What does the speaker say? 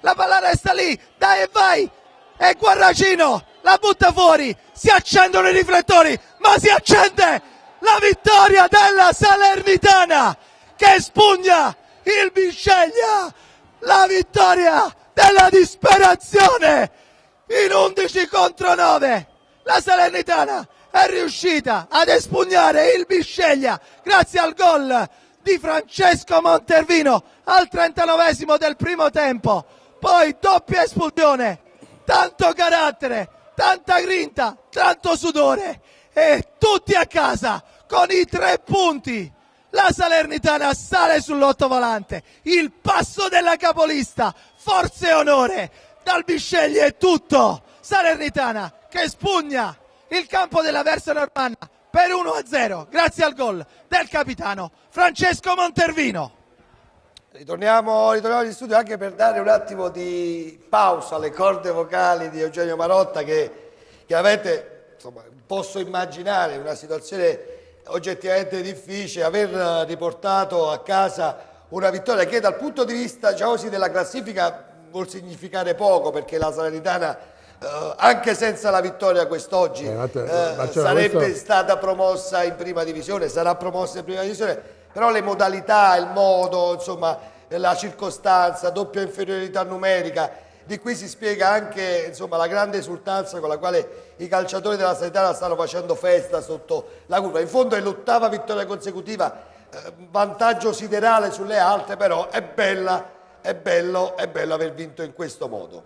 la palla resta lì, dai e vai, e Guarracino la butta fuori, si accendono i riflettori, ma si accende la vittoria della Salernitana che spugna il Bisceglia, la vittoria della disperazione in 11 contro 9. La Salernitana è riuscita ad espugnare il Bisceglia grazie al gol di Francesco Montervino al 39 del primo tempo. Poi doppia espulsione, tanto carattere, tanta grinta, tanto sudore e tutti a casa con i tre punti. La Salernitana sale sull'ottovolante, il passo della capolista, forza e onore, dal Bisceglie è tutto. Salernitana che spugna il campo della Versa Normanna per 1-0 grazie al gol del capitano Francesco Montervino. Ritorniamo, ritorniamo in studio anche per dare un attimo di pausa alle corde vocali di Eugenio Marotta che chiaramente insomma, posso immaginare una situazione oggettivamente difficile, aver riportato a casa una vittoria che dal punto di vista diciamo così, della classifica vuol significare poco perché la Salernitana Uh, anche senza la vittoria quest'oggi eh, uh, sarebbe questo... stata promossa in prima divisione, sarà promossa in prima divisione, però le modalità, il modo, insomma, la circostanza, doppia inferiorità numerica, di qui si spiega anche insomma, la grande esultanza con la quale i calciatori della Sanità stanno facendo festa sotto la curva. In fondo è l'ottava vittoria consecutiva, eh, vantaggio siderale sulle altre, però è bella, è bello, è bello aver vinto in questo modo.